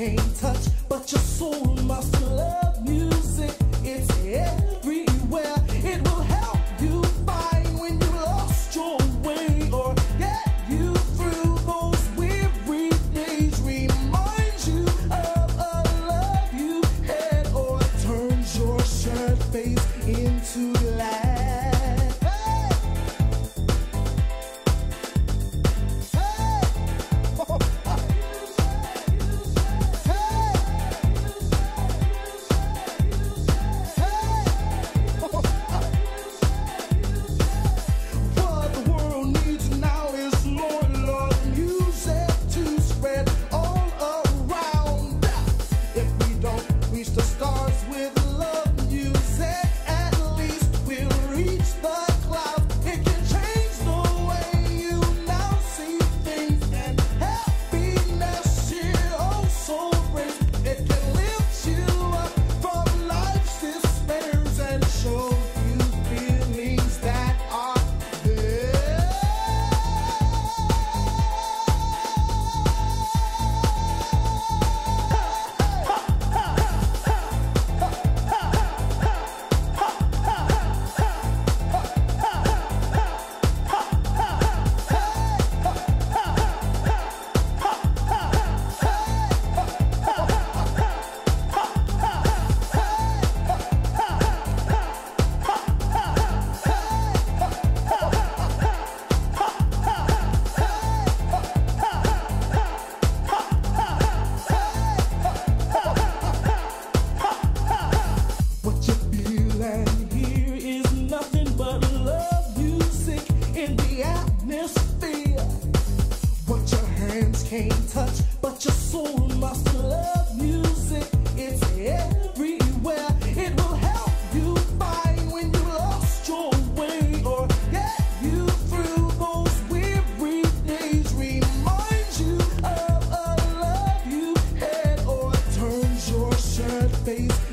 can't touch, but your soul must love with love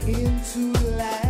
into life.